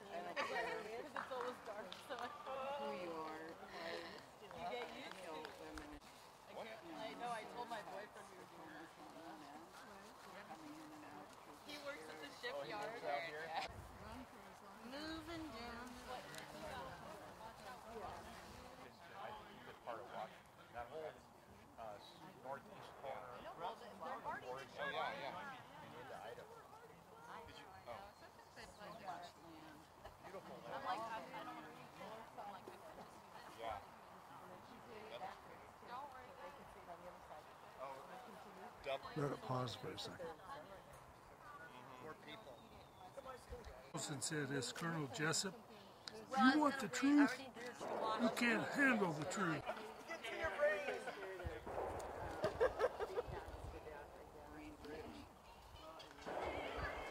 Yeah. Let it pause for a second. And said, "Is Colonel Jessup, you want the truth? You can't handle the truth."